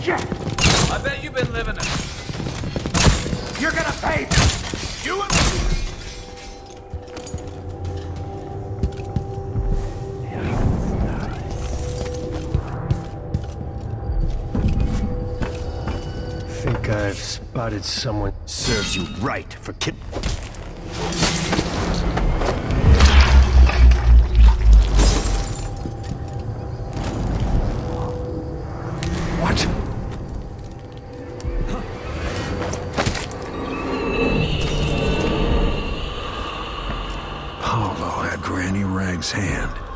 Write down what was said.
Shit! I bet you've been living it. You're gonna pay! You and Think I've spotted someone. Serves you right for kid... hollow at Granny Rag's hand.